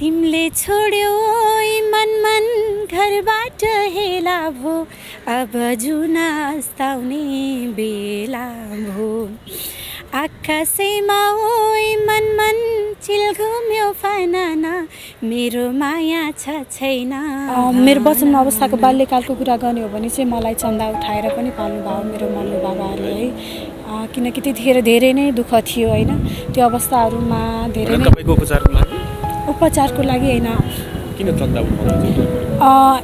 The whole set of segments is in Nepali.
तिमीले छोड्यौ मन मन घरबाट हेला भो। अब जुन अस्ताउने बेला भो। आकाशैमा ओइ मन मन चिल घुम्यो फनाना। मेरो माया छ छैन मेरो वचन अवस्थाको बाल्यकालको कुरा गर्ने हो भने चाहिँ मलाई चन्दा उठाएर पनि पाल्नुभयो मेरो मल्लु बाबाले है। किनकि त्यतिखेर धेरै नै दुःख थियो होइन। त्यो अवस्थाहरूमा धेरै नै उपचारको लागि होइन। किन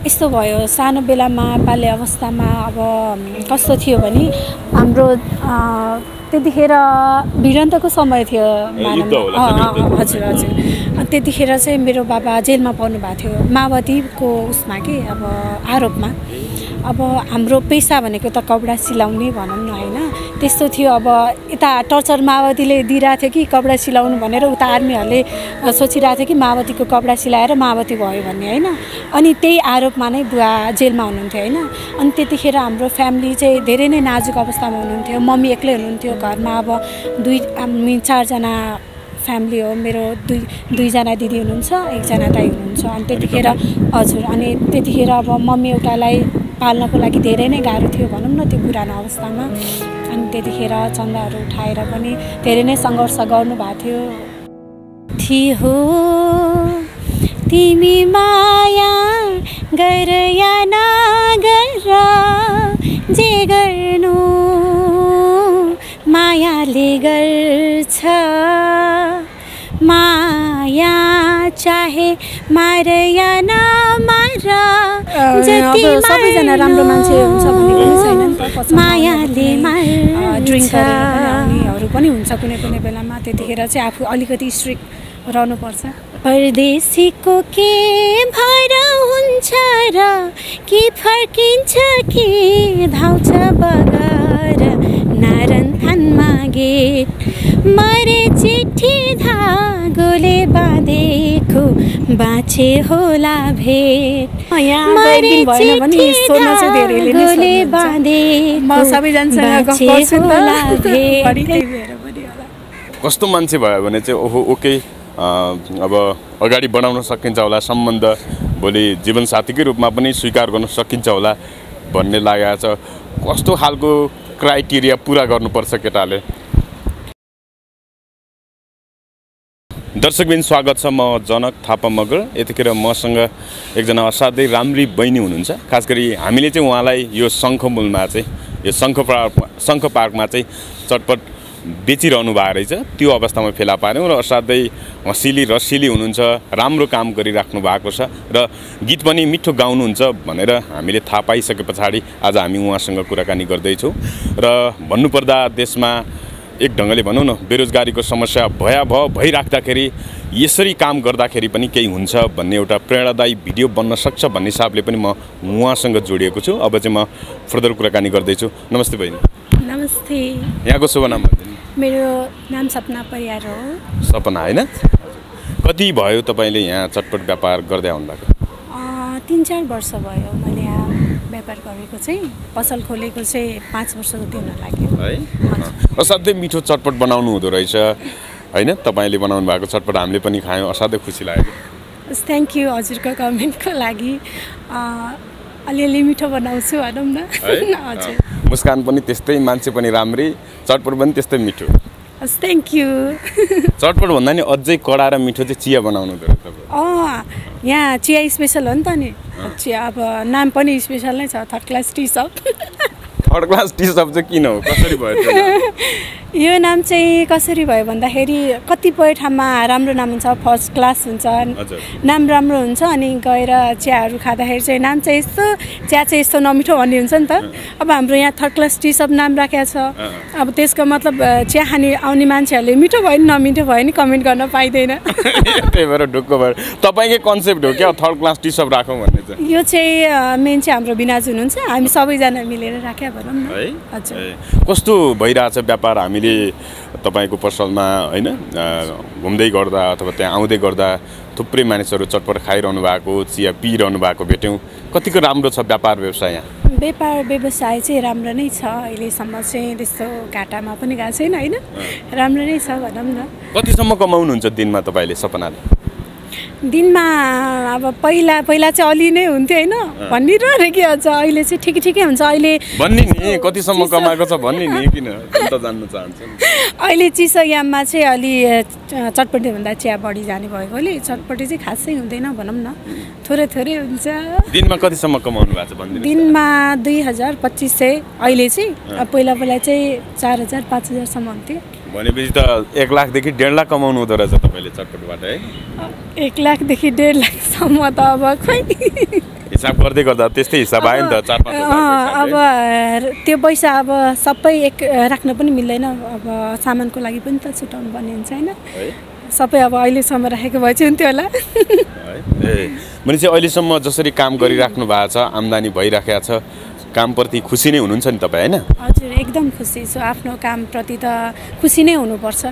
यस्तो भयो सानो बेलामा बाल्य अवस्थामा अब कस्तो थियो भने हाम्रो त्यतिखेर भिडन्तको समय थियो। हजुर हजुर। त्यतिखेर चाहिँ मेरो बाबा जेलमा पर्नु भएको थियो माओवादीको उसमा कि अब आरोपमा। अब हाम्रो पेसा भनेको त कपडा सिलाउने भनौँ न होइन? त्यस्तो थियो। अब यता टर्चर माओवादीले दिइरहेको थियो कि कपडा सिलाउनु भनेर उता आर्मीहरूले सोचिरहेको थियो कि माओवादीको कपडा सिलाएर माओवादी भयो भन्ने होइन? अनि त्यही आरोपमा नै बुवा जेलमा हुनुहुन्थ्यो होइन? अनि त्यतिखेर हाम्रो फ्यामिली चाहिँ धेरै नै नाजुक अवस्थामा हुनुहुन्थ्यो। मम्मी एक्लै हुनुहुन्थ्यो घरमा। अब दुई हामी चारजना फ्यामिली हो। मेरो दुई दुईजना दिदी हुनुहुन्छ एकजना दाइ हुनुहुन्छ। अनि त्यतिखेर हजुर अनि त्यतिखेर अब मम्मी एउटालाई पाल्नको लागि धेरै नै गाह्रो थियो भनौँ न त्यो पुरानो अवस्थामा। अनि त्यतिखेर चन्दाहरू उठाएर पनि धेरै नै सङ्घर्ष गर्नुभएको थियो। थियो तिमी माया गर या नगर जे गर्नु मायाले गर्छ। चाहे मार या नमार जति सबैजना राम्रो मान्छे हुन्छ भन्ने पनि छैन नि त पछाडि मायाले ड्रिङ्क मार्छ। आउनेहरू पनि हुन्छ कुनै कुनै बेलामा त्यतिखेर चाहिँ आफू अलिकति स्ट्रिक्ट रहनुपर्छ। परदेशीको के भएर हुन्छ र कि फर्किन्छ कि धाउँछ बगर? नारायण थानमा गेट। मरे चिठी धागोले बाँधेको बाँचे होला भेट धागोले सोध्नुहुन्छ। बाँधेको बाँचे होला भेट कस्तो मान्छे भयो भने चाहिँ ओहो ओके अब अगाडि बढाउन सकिन्छ होला सम्बन्ध भोलि जीवनसाथीकै रूपमा पनि स्वीकार गर्न सकिन्छ होला भन्ने लागेको छ कस्तो खालको क्राइटेरिया पुरा गर्नुपर्छ केटाले दर्शकबिन स्वागत छ म जनक थापा मगर यतिखेर मसँग एकजना असाध्यै राम्री बहिनी हुनुहुन्छ। खास गरी हामीले चाहिँ उहाँलाई यो शङ्खमूलमा चाहिँ यो शङ्ख पार्कमा शङ्ख पार्कमा चाहिँ चटपट बेचिरहनु भएको रहेछ। त्यो अवस्थामा फेला पार्यौँ र असाध्यै हँसिली रसिली हुनुहुन्छ राम्रो काम गरिराख्नु भएको छ र गीत पनि मिठो गाउनुहुन्छ भनेर हामीले थाहा पाइसके पछाडि आज हामी उहाँसँग कुराकानी गर्दैछौँ। र भन्नुपर्दा देशमा एक ढङ्गले भनौँ न बेरोजगारीको समस्या भयावह भइराख्दाखेरि यसरी काम गर्दाखेरि पनि केही हुन्छ भन्ने एउटा प्रेरणादायी भिडियो बन्न सक्छ भन्ने हिसाबले पनि म उहाँसँग जोडिएको छु। अब चाहिँ म फर्दर कुराकानी गर्दैछु। नमस्ते बहिनी। नमस्ते। यहाँको शुभ नाम। मेरो नाम सपना परियार हो। सपना होइन? कति भयो तपाईँले यहाँ चटपट व्यापार गर्दै आउनुभएको? तिन चार वर्ष भयो व्यापार गरेको चाहिँ पसल खोलेको चाहिँ पाँच वर्ष जति हुन लाग्यो। है? असाध्यै मिठो चटपट बनाउनु हुँदो रहेछ। होइन? तपाईँले बनाउनु भएको चटपट हामीले पनि खायौँ। असाध्यै खुसी लाग्यो। थ्याङ्क यू हजुरको कमेन्टको लागि। अलिअलि मिठो बनाउँछु भनौँ न। हजुर। मुस्कान पनि त्यस्तै मान्छे पनि राम्रै चटपट पनि त्यस्तै मिठो। हस् थ्याङ्क यू चटपट भन्दा नि अझै कडा र मिठो चाहिँ चिया बनाउनु अँ यहाँ चिया स्पेसल हो नि त नि। चिया अब नाम पनि स्पेसल नै छ third class tea shop third class tea shop चाहिँ किन हो? कसरी भयो? यो नाम चाहिँ कसरी भयो भन्दाखेरि कतिपय ठाउँमा राम्रो नाम हुन्छ फर्स्ट क्लास हुन्छ। नाम राम्रो हुन्छ अनि गएर चियाहरू खाँदाखेरि चाहिँ नाम चाहिँ यस्तो चिया चाहिँ यस्तो नमिठो भन्ने हुन्छ नि त। अब हाम्रो यहाँ थर्ड क्लास टी सब नाम राखेको छ। अब त्यसको मतलब चिया खाने आउने मान्छेहरूले मिठो भयो नि नमिठो भयो नि कमेन्ट गर्न पाइँदैन। त्यही भएर ढुक्क भएर तपाईँकै कन्सेप्ट हो क्या थर्ड क्लास टी सप राखौँ भन्ने चाहिँ? यो चाहिँ मेन चाहिँ हाम्रो बिनाज हुनुहुन्छ। हामी सबैजना मिलेर राख्या है? कस्तो भइरहेछ व्यापार? हामीले तपाईँको पसलमा होइन घुम्दै गर्दा अथवा त्यहाँ आउँदै गर्दा थुप्रै मानिसहरू चटपट खाइरहनु भएको चिया पिइरहनु भएको भेट्यौँ। कतिको राम्रो छ व्यापार व्यवसाय यहाँ? व्यापार व्यवसाय चाहिँ राम्रो नै छ। अहिलेसम्म चाहिँ त्यस्तो घाटामा पनि गएको छैन होइन? राम्रो नै छ भनौँ न। कतिसम्म कमाउनुहुन्छ दिनमा तपाईँले सपनाले? दिनमा अब पहिला पहिला चाहिँ अलि नै हुन्थ्यो होइन? भनिरह्यो कि अझ? अहिले चाहिँ ठिकै ठिकै हुन्छ। अहिले भन्ने नि कतिसम्म कमाएको छ भन्ने नि किन? जान्नु चाहन्छु। अहिले चिसो याममा चाहिँ अलि अ, चटपटे भन्दा चिया बढी जाने भएकोले चटपटे चाहिँ खासै हुँदैन भनौँ न। थोरै थोरै हुन्छ। दिनमा कतिसम्म कमाउनु भएको छ भनिदिनु दिनमा दुई हजार पच्चिस सय। अहिले चाहिँ पहिला पहिला चाहिँ चार हजार पाँच हजारसम्म हुन्थ्यो। भनेपछि त एक लाखदेखि डेढ लाख कमाउनु हुँदो रहेछ तपाईँले चटपटबाट है? एक लाखदेखि डेढ लाखसम्म त अब खोइ हिसाब गर्दै गर्दा त्यस्तै हिसाब आयो नि त चार अब? त्यो पैसा अब सबै एक राख्न पनि मिल्दैन अब सामानको लागि पनि त छुट्याउनु पर्ने हुन्छ होइन सबै अब अहिलेसम्म राखेको भए चाहिँ हुन्थ्यो होला। ए भने चाहिँ अहिलेसम्म जसरी काम गरिराख्नु भएको छ आम्दानी भइराखेको छ कामप्रति खुसी नै हुनुहुन्छ नि तपाईँ होइन? हजुर एकदम खुसी छु। आफ्नो कामप्रति त खुसी नै हुनुपर्छ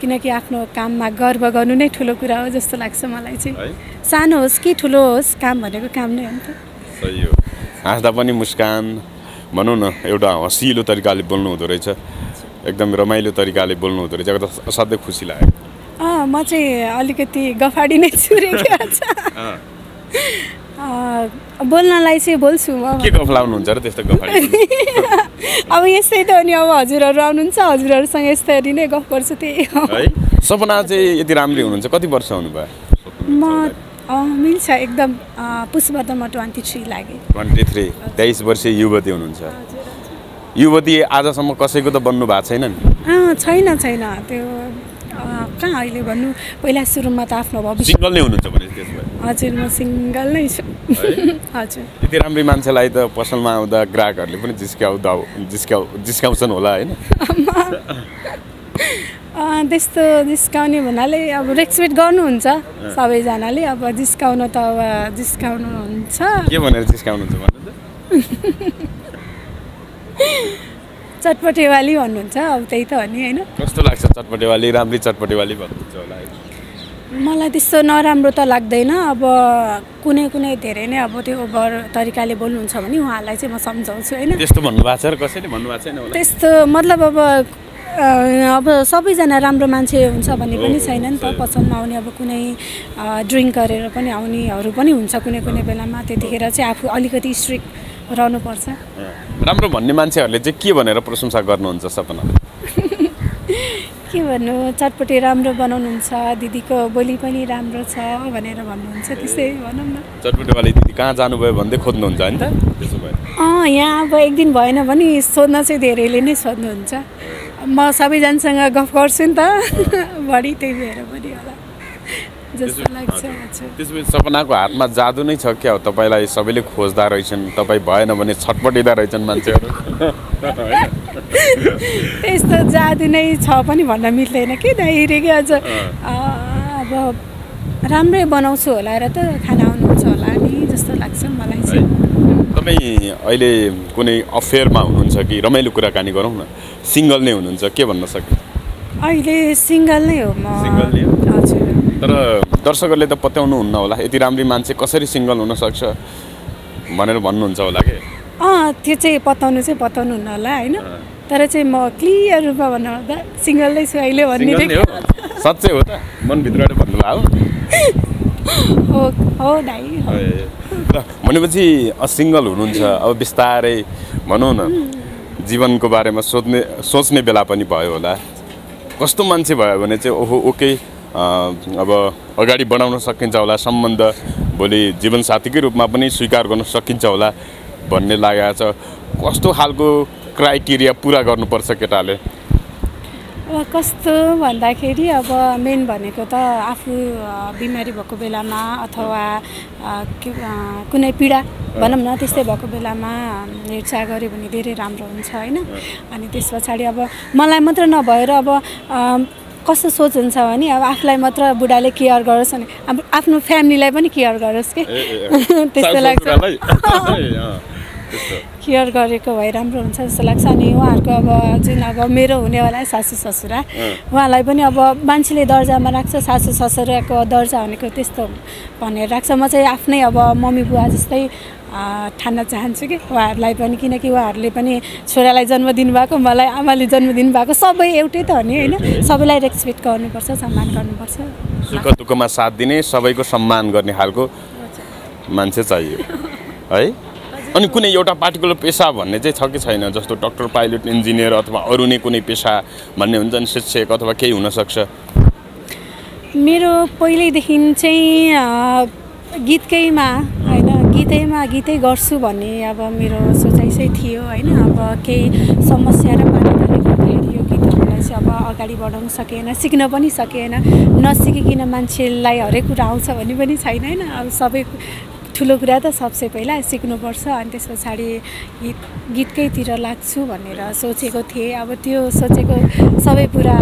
किनकि आफ्नो काममा गर्व गर्नु नै ठुलो कुरा हो जस्तो लाग्छ मलाई चाहिँ। सानो होस् कि ठुलो होस् काम भनेको काम नै हो नि त। सही हो। हाँस्दा पनि मुस्कान भनौँ न एउटा हँसिलो तरिकाले बोल्नु हुँदो रहेछ। एकदम रमाइलो तरिकाले बोल्नु हुँदो रहेछ। असाध्यै खुसी लाग्यो। अँ म चाहिँ अलिकति गफाडी नै छु बोल्नलाई चाहिँ बोल्छु म। के गफ लाउनुहुन्छ र त्यस्तो गफाडी अब यस्तै त हो नि अब हजुरहरू आउनुहुन्छ हजुरहरूसँग यस्तरी नै गफ गर्छु त्यही हो। सपना चाहिँ यति राम्री हुनुहुन्छ कति वर्ष हुनुभयो? म मिल्छ एकदम पुष्पवर्धनमा ट्वेन्टी थ्री लागेँ। ट्वेन्टी थ्री तेइस वर्षीय युवती हुनुहुन्छ। युवती आजसम्म कसैको त बन्नु भएको छैन नि? छैन छैन। त्यो कहाँ अहिले भन्नु? पहिला सुरुमा त आफ्नो भविष्य सिङ्गल नै हुनुहुन्छ भने हजुर म सिङ्गल नै छु। हजुर। यति राम्री मान्छेलाई त पसलमा आउँदा ग्राहकहरूले पनि जिस्काउँदा जिस्काउ जिस्काउँछन् होला होइन? त्यस्तो जिस्काउने भन्नाले अब रेस्पेक्ट गर्नुहुन्छ सबैजनाले। अब जिस्काउन त अब जिस्काउनुहुन्छ के भनेर जिस्काउनुहुन्छ चटपटेवाली भन्नुहुन्छ अब त्यही त हो नि होइन? कस्तो लाग्छ चटपटेवाली राम्री चटपटेवाली भन्नुहुन्छ होला है। मलाई त्यस्तो नराम्रो त लाग्दैन। अब कुनै कुनै धेरै नै अब त्यो ओभर तरिकाले बोल्नुहुन्छ भने उहाँहरूलाई चाहिँ म सम्झाउँछु होइन? त्यस्तो भन्नुभएको छ र कसैले भन्नुभएको छैन होला? त्यस्तो मतलब अब अब सबैजना राम्रो मान्छे हुन्छ भन्ने पनि छैन नि त। पसलमा आउने अब कुनै ड्रिङ्क गरेर पनि आउनेहरू पनि हुन्छ कुनै कुनै बेलामा। त्यतिखेर चाहिँ आफू अलिकति स्ट्रिक्ट रहनुपर्छ। राम्रो भन्ने मान्छेहरूले चाहिँ के भनेर प्रशंसा गर्नुहुन्छ सपना के भन्नु चटपटे राम्रो बनाउनुहुन्छ दिदीको बोली पनि राम्रो छ भनेर भन्नुहुन्छ त्यस्तै भनौँ न। चटपटेवाली दिदी कहाँ जानुभयो भन्दै खोज्नुहुन्छ होइन त? त्यसो भए। अँ यहाँ अब एक दिन भएन भने सोध्न चाहिँ धेरैले नै सोध्नुहुन्छ। म सबैजनासँग गफ गर्छु नि त। बढी त्यही भएर पनि होला। जस्तो लाग्छ सपनाको हातमा जादु नै छ क्या हो? तपाईँलाई सबैले खोज्दा रहेछन् तपाईँ भएन भने छटपटिँदा रहेछन् मान्छेहरू। त्यस्तो जादु नै छ पनि भन्न मिल्दैन कि दाइरे कि अझ अब राम्रै बनाउँछु होला र त खाना आउनुहुन्छ होला नि जस्तो लाग्छ मलाई चाहिँ। तपाईँ अहिले कुनै अफेयरमा हुनुहुन्छ कि रमाइलो कुराकानी गरौँ न? सिङ्गल नै हुनुहुन्छ के भन्न सक्छ अहिले सिङ्गल नै हो म। सिङ्गल नै हो? हजुर। तर दर्शकहरूले त पत्याउनु हुन्न होला यति राम्री मान्छे कसरी सिङ्गल हुनसक्छ भनेर भन्नुहुन्छ होला कि? अँ त्यो चाहिँ पताउनु चाहिँ पताउनु हुन्न होला होइन? तर चाहिँ म क्लियर रूपमा भन्नुपर्दा सिङ्गल नै छु अहिले भन्ने साँच्चै हो त? मनभित्रबाट भन्नुभयो हो हो दाइ भनेपछि सिङ्गल हुनुहुन्छ अब बिस्तारै भनौँ न। जीवनको बारेमा सोध्ने सोच्ने बेला पनि भयो होला। कस्तो मान्छे भयो भने चाहिँ ओहो ओके अब अगाडि बढाउन सकिन्छ होला सम्बन्ध भोलि जीवनसाथीकै रूपमा पनि स्वीकार गर्न सकिन्छ होला भन्ने लागेको छ। कस्तो खालको क्राइटेरिया पुरा गर्नुपर्छ केटाले? अब कस्तो भन्दाखेरि अब मेन भनेको त आफू बिमारी भएको बेलामा अथवा कुनै पीडा भनौँ न त्यस्तै भएको बेलामा हेरचाह गऱ्यो भने धेरै राम्रो हुन्छ होइन? अनि त्यस पछाडि अब मलाई मात्र नभएर अब कस्तो सोच हुन्छ भने अब आफूलाई मात्र बुढाले केयर गरोस् अनि अब आफ्नो फ्यामिलीलाई पनि केयर गरोस् के? त्यस्तो लाग्छ। केयर गरेको भए राम्रो हुन्छ जस्तो लाग्छ। अनि उहाँहरूको अब जुन अब मेरो हुनेवाला सासू ससुरा उहाँलाई पनि अब मान्छेले दर्जामा राख्छ सासू ससुराको दर्जा भनेको त्यस्तो भनेर राख्छ। म चाहिँ आफ्नै अब मम्मी बुवा जस्तै ठान्न चाहन्छु कि उहाँहरूलाई पनि। किनकि उहाँहरूले पनि छोरालाई जन्म दिनुभएको मलाई आमाले जन्म दिनुभएको सबै एउटै त हो नि होइन? सबैलाई रेस्पेक्ट गर्नुपर्छ सम्मान गर्नुपर्छ। सुख दुःखमा साथ दिने सबैको सम्मान गर्ने खालको मान्छे चाहियो। है? अनि कुनै एउटा पार्टिकुलर पेसा भन्ने चाहिँ छ कि छैन? जस्तो डक्टर पाइलट इन्जिनियर अथवा अरू नै कुनै पेसा भन्ने हुन्छ नि शिक्षक अथवा केही हुनसक्छ? मेरो पहिल्यैदेखि चाहिँ गीतकैमा होइन गीतैमा गीतै गर्छु भन्ने अब मेरो सोचाइ चाहिँ थियो होइन। अब केही समस्या र बाधाले गर्दाखेरि यो गीतहरूलाई चाहिँ अब अगाडि बढाउन सकेन सिक्न पनि सकेन। नसिकिकन मान्छेलाई हरेक कुरा आउँछ भन्ने पनि छैन होइन। अब सबै ठुलो कुरा त सबसे पहिला सिक्नुपर्छ अनि त्यस पछाडि गीत गीतकैतिर लाग्छु भनेर सोचेको थिएँ। अब त्यो सोचेको सबै पुरा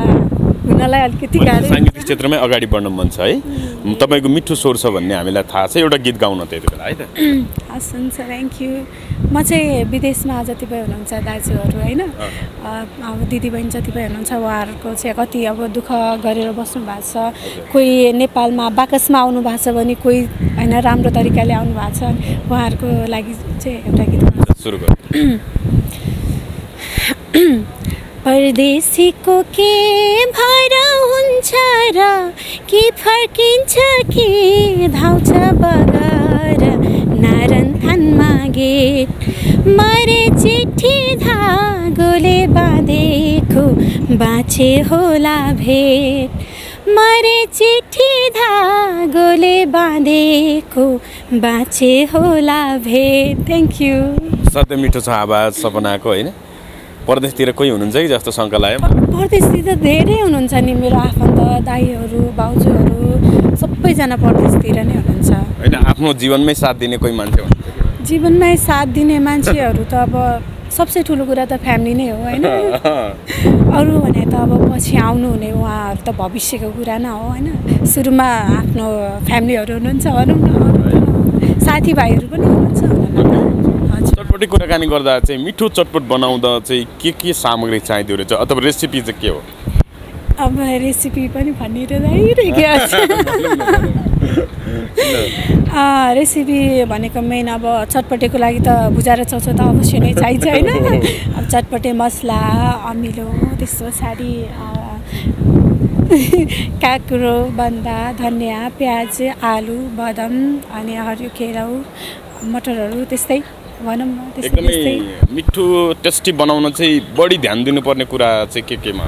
हुनलाई अलिकति गाह्रो साङ्गीतिक क्षेत्रमै अगाडि बढ्न मन छ है। तपाईँको मिठो स्वर छ भन्ने हामीलाई थाहा छ। एउटा गीत गाउन त्यति बेला है त? हस् हुन्छ। थ्याङ्क यू म चाहिँ विदेशमा जतिपय हुनुहुन्छ दाजुहरू होइन? अब दिदीबहिनी जतिपय हुनुहुन्छ उहाँहरूको चाहिँ कति अब दुःख गरेर बस्नु भएको छ। कोही नेपालमा बाकसमा आउनु भएको छ भने कोही होइन राम्रो तरिकाले आउनु भएको छ उहाँहरूको लागि चाहिँ एउटा गीत। सुरु परदेशीको के भएर हुन्छ र के फर्किन्छ के धाउँछ बगर नारायण गेट मरे चिठी धागोले बाँधेको बाँचे होला भेट मरे चिठी धागोले बाँधेको बाँचे होला भेट थ्याङ्क यू सधैँ मिठो छ आवाज सपनाको होइन परदेशतिर कोही हुनुहुन्छ कि जस्तो शङ्का लाग्यो परदेशतिर त धेरै हुनुहुन्छ नि मेरो आफन्त दाईहरू भाउजूहरू सबैजना परदेशतिर नै हुनुहुन्छ होइन आफ्नो जीवनमै साथ दिने कोही मान्छे हुनुहुन्छ जीवनमै साथ दिने मान्छेहरू त अब सबसे ठुलो कुरा त फ्यामिली नै हो होइन? अरू भने त अब पछि आउनु हुने उहाँहरू त भविष्यको कुरा न हो होइन? सुरुमा आफ्नो फ्यामिलीहरू हुनुहुन्छ भनौँ न साथीभाइहरू पनि हुनुहुन्छ चटपटी कुराकानी गर्दा चाहिँ मिठो चटपट बनाउँदा चाहिँ के के सामग्री चाहिँदो रहेछ? अथवा रेसिपी चाहिँ के हो? अब रेसिपी पनि भनिरहँदाखेरि अँ, रेसिपी भनेको मेन अब चटपटेको लागि त भुजा र चौचो त अवश्य नै चाहिन्छ होइन? अब चटपटे मसला अमिलो त्यस पछाडि अँ, काँक्रो बन्दा धनियाँ प्याज आलु बदम अनि हरियो केराउ मटरहरू त्यस्तै भनौँ न त्यस्तै एकदमै त्यस्तै। मिठो टेस्टी बनाउन चाहिँ बढी ध्यान दिनुपर्ने कुरा चाहिँ के केमा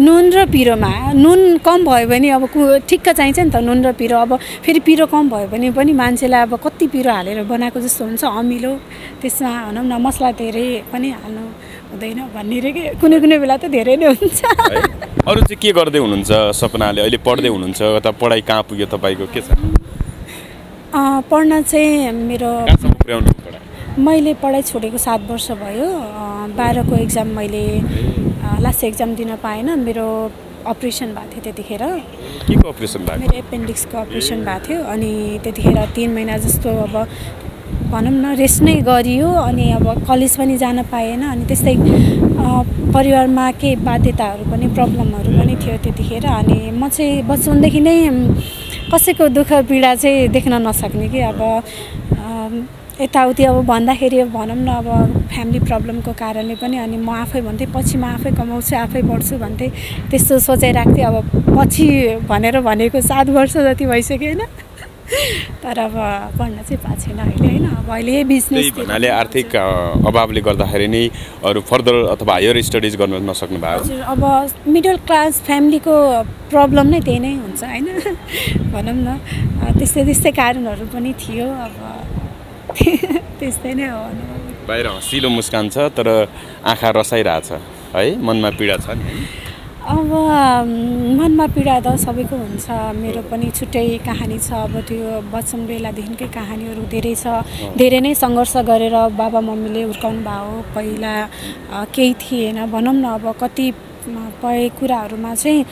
नुन र पिरोमा नुन कम भयो भने अब कु ठिक्क चाहिन्छ नि त नुन र पिरो। अब फेरि पिरो कम भयो भने पनि मान्छेलाई अब कति पिरो हालेर बनाएको जस्तो हुन्छ अमिलो त्यसमा भनौँ न मसला धेरै पनि हाल्नु हुँदैन भन्ने रे कि? कुनै कुनै बेला त धेरै नै हुन्छ। अरू चाहिँ के गर्दै हुनुहुन्छ सपनाले? अहिले पढ्दै हुनुहुन्छ अथवा पढाइ कहाँ पुग्यो तपाईँको? के छ? पढ्न चाहिँ मेरो मैले पढाइ छोडेको सात वर्ष भयो। बाह्रको एक्जाम मैले लास्ट एक्जाम दिन पाएन। मेरो अपरेसन भएको थियो त्यतिखेर। मेरो एपेन्डिक्सको अपरेसन भएको थियो। अनि त्यतिखेर तिन महिना जस्तो अब भनौँ न रेस्ट नै गरियो। अनि अब कलेज पनि जान पाएन। अनि त्यस्तै परिवारमा केही बाध्यताहरू पनि प्रब्लमहरू पनि थियो त्यतिखेर। अनि म चाहिँ बचपनदेखि नै कसैको दुःख पीडा चाहिँ देख्न नसक्ने कि अब यताउति अब भन्दाखेरि अब भनौँ न अब फ्यामिली प्रब्लमको कारणले पनि अनि म आफै भन्थेँ पछि म आफै कमाउँछु आफै पढ्छु भन्थेँ त्यस्तो सोचाइराख्थेँ। अब पछि भनेर भनेको सात वर्ष जति भइसक्यो होइन। तर अब पढ्न चाहिँ पाएको छैन अहिले होइन। अब अहिले यही बिजनेस भन्नाले आर्थिक अभावले गर्दाखेरि नै अरू फर्दर अथवा हायर स्टडिज गर्न नसक्नु भएको हजुर अब मिडल क्लास फ्यामिलीको प्रब्लम नै त्यही नै हुन्छ होइन। भनौँ न त्यस्तै त्यस्तै कारणहरू पनि थियो। अब त्यस्तै नै हो। बाहिर हँसिलो मुस्कान छ तर आँखा रसाइरहेछ। है मनमा पीडा छ नि? अब मनमा पीडा त सबैको हुन्छ। मेरो पनि छुट्टै कहानी छ। अब त्यो बचपन बेलादेखिकै कहानीहरू धेरै छ। धेरै नै सङ्घर्ष गरेर बाबा मम्मीले हुर्काउनु भयो। पहिला केही थिएन। भनौँ न अब कति भए कुराहरूमा चाहिँ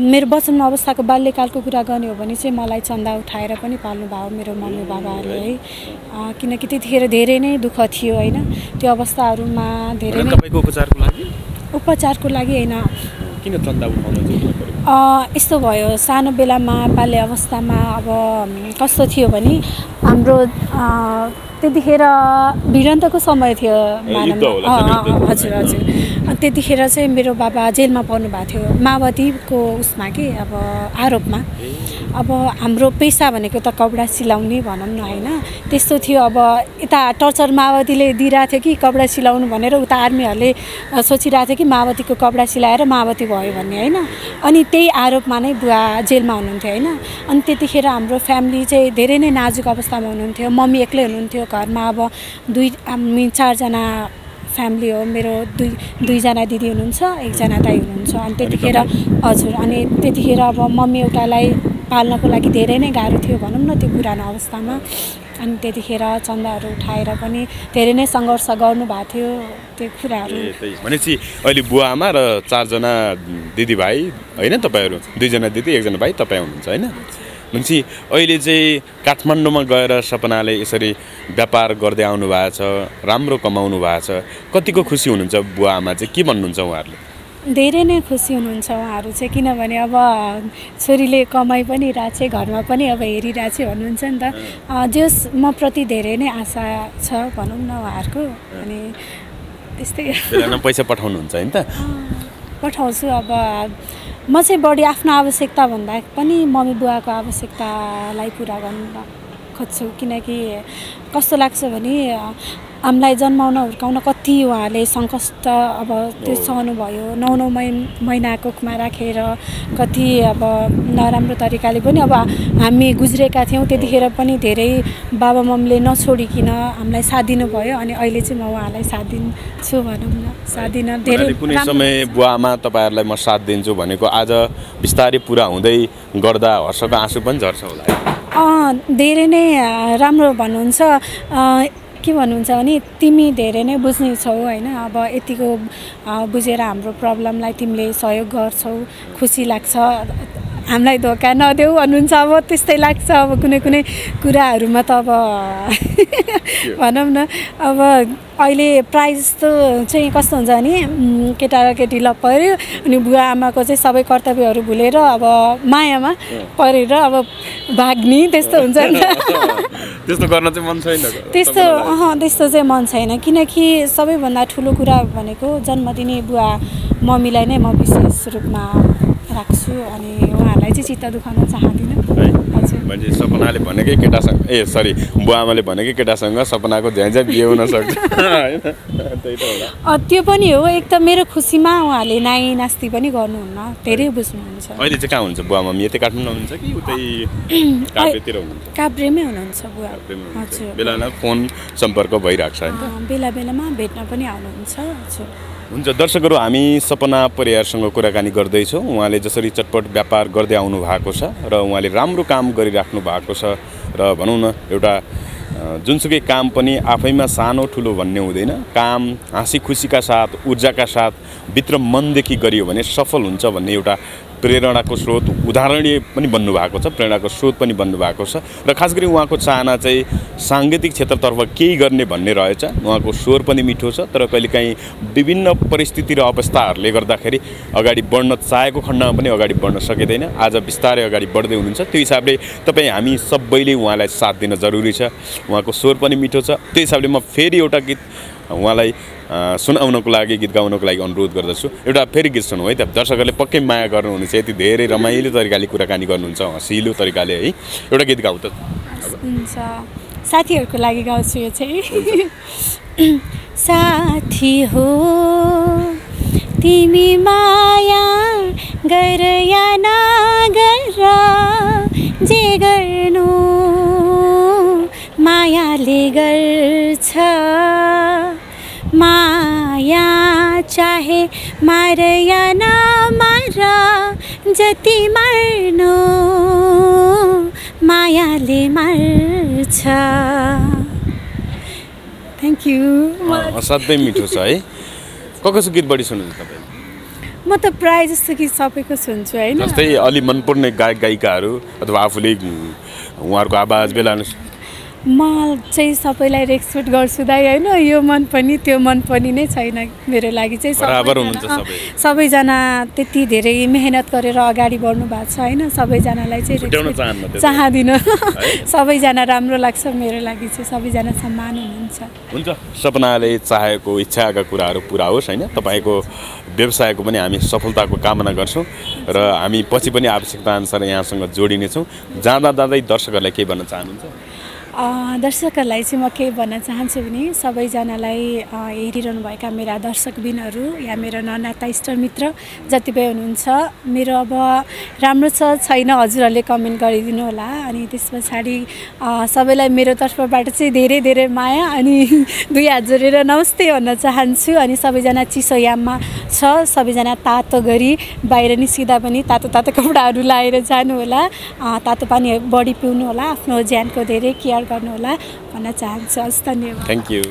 मेरो वचनमा अवस्थाको बाल्यकालको कुरा गर्ने हो भने चाहिँ मलाई चन्दा उठाएर पनि पाल्नु भयो मेरो मम्मी बाबाहरूले है। किनकि त्यतिखेर धेरै नै दुःख थियो होइन। त्यो अवस्थाहरूमा धेरै नै उपचारको लागि? होइन। किन चन्दा उठाउन यस्तो भयो। सानो बेलामा बाल्य अवस्थामा अब कस्तो थियो भने हाम्रो त्यतिखेर भिडन्तको समय थियो। हजुर हजुर। अनि त्यतिखेर चाहिँ मेरो बाबा जेलमा पर्नु भएको थियो। माओवादीको उसमा कि अब आरोपमा। अब हाम्रो पेसा भनेको त कपडा सिलाउने भनौँ न होइन? त्यस्तो थियो। अब यता टर्चर माओवादीले दिइरहेको थियो कि कपडा सिलाउनु भनेर उता आर्मीहरूले सोचिरहेको थियो कि माओवादीको कपडा सिलाएर माओवादी भयो भन्ने होइन? अनि त्यही आरोपमा नै बुवा जेलमा हुनुहुन्थ्यो होइन? अनि त्यतिखेर हाम्रो फ्यामिली चाहिँ धेरै नै नाजुक अवस्थामा हुनुहुन्थ्यो। मम्मी एक्लै हुनुहुन्थ्यो घरमा। अब दुई हामी चारजना फ्यामिली हो। मेरो दुई दुईजना दिदी हुनुहुन्छ एकजना दाइ हुनुहुन्छ। अनि त्यतिखेर हजुर अनि त्यतिखेर अब मम्मी एउटालाई पाल्नको लागि धेरै नै गाह्रो थियो भनौँ न त्यो पुरानो अवस्थामा। अनि त्यतिखेर चन्दाहरू उठाएर पनि धेरै नै सङ्घर्ष गर्नुभएको थियो त्यो कुराहरू। भनेपछि अहिले बुवा आमा र चारजना दिदीभाइ होइन तपाईँहरू? दुईजना दिदी एकजना भाइ तपाईँ हुनुहुन्छ होइन? भनेपछि अहिले चाहिँ काठमाडौँमा गएर सपनाले यसरी व्यापार गर्दै आउनु भएको छ राम्रो कमाउनु भएको छ। कतिको खुसी हुनुहुन्छ बुवा आमा चाहिँ के भन्नुहुन्छ उहाँहरूले? धेरै नै खुसी हुनुहुन्छ उहाँहरू चाहिँ किनभने अब छोरीले कमाइ पनि रहेछ घरमा पनि अब हेरिरहेछ भन्नुहुन्छ नि त। जस म प्रति धेरै नै आशा छ भनौँ न उहाँहरूको। अनि त्यस्तै। पैसा पठाउनुहुन्छ होइन त? पठाउँछु अब। म चाहिँ बढी आफ्नो आवश्यकता भन्दा पनि मम्मी बुवाको आवश्यकतालाई पुरा गर्न खोज्छु किनकि कस्तो लाग्छ भने हामीलाई जन्माउन हुर्काउन कति उहाँले सङ्कष्ट अब त्यो सहनुभयो नौ नौ मै महिना कोखमा राखेर कति अब नराम्रो तरिकाले पनि अब हामी गुज्रेका थियौँ त्यतिखेर पनि धेरै बाबा मम्मीले नछोडिकन हामीलाई साथ दिनुभयो अनि अहिले चाहिँ म उहाँलाई साथ दिन्छु भनौँ न। साथ दिन धेरै कुनै समय बुवा आमा तपाईँहरूलाई म साथ दिन्छु भनेको आज बिस्तारै पुरा हुँदै गर्दा हर्षको आँसु पनि झर्छ होला धेरै नै राम्रो भन्नुहुन्छ। के भन्नुहुन्छ भने तिमी धेरै नै बुझ्ने छौ होइन? अब यतिको बुझेर हाम्रो प्रब्लमलाई तिमीले सहयोग गर्छौ खुसी लाग्छ। हामीलाई धोका नदेऊ भन्नुहुन्छ। अब त्यस्तै लाग्छ। अब कुनै कुनै कुराहरूमा त अब भनौँ न। अब अहिले प्रायः जस्तो चाहिँ कस्तो हुन्छ भने केटा र केटी लप पऱ्यो। अनि बुवा आमाको चाहिँ सबै कर्तव्यहरू भुलेर अब मायामा परेर अब भाग्ने त्यस्तो हुन्छ नि त्यस्तो गर्न चाहिँ मन छैन। त्यस्तो अँ त्यस्तो चाहिँ मन छैन। किनकि सबैभन्दा ठुलो कुरा भनेको जन्म दिने बुवा मम्मीलाई नै म विशेष रूपमा राख्छु अनि उहाँहरूलाई चाहिँ चित्त दुखाउन चाहदिनँ। मान्छे सपनाले भनेकै केटासँग ए सरी बुवा आमाले भनेकै केटासँग सपनाको झ्याँ झ्याँ बिहे हुन सक्छ। त्यो पनि हो। एक त मेरो खुसीमा उहाँहरूले नाइ नास्ति पनि गर्नुहुन्न। धेरै बुझ्नुहुन्छ। अहिले चाहिँ कहाँ हुन्छ बुवा मम्मी यतै काठमाडौँ हुनुहुन्छ कि उतै काभ्रेतिर हुनुहुन्छ? काभ्रेमै हुनुहुन्छ बुवा। हजुर। बेला बेला फोन सम्पर्क भइरहेको छ। बेला बेलामा भेट्न पनि आउनुहुन्छ। हजुर। हुन्छ दर्शकहरू हामी सपना परिवारसँग कुराकानी गर्दैछौँ। उहाँले जसरी चटपट व्यापार गर्दै आउनु भएको छ र उहाँले राम्रो काम गरिराख्नु भएको छ र भनौँ न एउटा जुनसुकै काम पनि आफैमा सानो ठुलो भन्ने हुँदैन। काम हाँसी खुसीका साथ ऊर्जाका साथ भित्र मनदेखि गरियो भने सफल हुन्छ भन्ने एउटा प्रेरणाको स्रोत उदाहरणीय पनि बन्नु भएको छ प्रेरणाको स्रोत पनि बन्नु भएको छ र खास गरी उहाँको चाहना चाहिँ साङ्गीतिक क्षेत्रतर्फ केही गर्ने भन्ने रहेछ। उहाँको स्वर पनि मिठो छ तर कहिलेकाहीँ विभिन्न परिस्थिति र अवस्थाहरूले गर्दाखेरि अगाडि बढ्न चाहेको खण्डमा पनि अगाडि बढ्न सकिँदैन। आज बिस्तारै अगाडि बढ्दै हुनुहुन्छ। त्यो हिसाबले तपाईँ हामी सबैले उहाँलाई साथ दिन जरुरी छ। उहाँको स्वर पनि मिठो छ। त्यो हिसाबले म फेरि एउटा गीत उहाँलाई सुनाउनको लागि गीत गाउनको लागि अनुरोध गर्दछु। एउटा फेरि गीत सुनौँ है त दर्शकहरूले पक्कै माया गर्नुहुनेछ यति धेरै रमाइलो तरिकाले कुराकानी गर्नुहुन्छ हँसिलो तरिकाले है। एउटा गीत गाउँ त। हुन्छ साथीहरूको लागि गाउँछु यो चाहिँ। साथी हो तिमी माया गर या नगर जे गर्नु मायाले गर्छ। चाहे मार या नमार जति मार्नु मायाले मार्छ। थ्याङ्क यू असाध्यै मिठो छ है। कसो गीत बढी सुन्नुहुन्छ तपाईँ? म त प्रायः जस्तो कि सबैको सुन्छु होइन? जस्तै अलि मनपर्ने गायक गायिकाहरू अथवा आफूले उहाँहरूको आवाज बेला म चाहिँ सबैलाई रेस्पेक्ट गर्छु दाइ होइन? यो मन पनि त्यो मन पनि नै छैन मेरो लागि चाहिँ सबैजना- त्यति धेरै मेहनत गरेर अगाडि बढ्नु भएको छ होइन? सबैजनालाई चाहिँ। चाहदिनँ सबैजना राम्रो लाग्छ मेरो लागि चाहिँ सबैजना सम्मान हुनुहुन्छ। हुन्छ। सपनाले चाहेको इच्छाका कुराहरू पुरा होस् होइन? तपाईँको व्यवसायको पनि हामी सफलताको कामना गर्छौँ र हामी पछि पनि आवश्यकता अनुसार यहाँसँग जोडिनेछौँ। जाँदा जाँदै दर्शकहरूलाई के भन्न चाहनुहुन्छ? दर्शकहरूलाई चाहिँ म के भन्न चाहन्छु भने सबैजनालाई हेरिरहनुभएका मेरा दर्शकबिनहरू या मेरो ननाता इष्टमित्र जति पनि हुनुहुन्छ मेरो अब राम्रो छ छैन हजुरहरूले कमेन्ट गरिदिनु होला। अनि त्यस पछाडि सबैलाई मेरो तर्फबाट चाहिँ धेरै धेरै माया अनि दुई हात जोडेर नमस्ते भन्न चाहन्छु। अनि सबैजना चिसो याममा छ सबैजना तातो गरी बाहिर निस्किँदा पनि तातो तातो कपडाहरू लाएर जानु होला। अँ, तातो पानी बढी पिउनु होला आफ्नो ज्यानको धेरै केयर गर्नु होला। भन्न चाहन्छु। हस् धन्यवाद। Thank you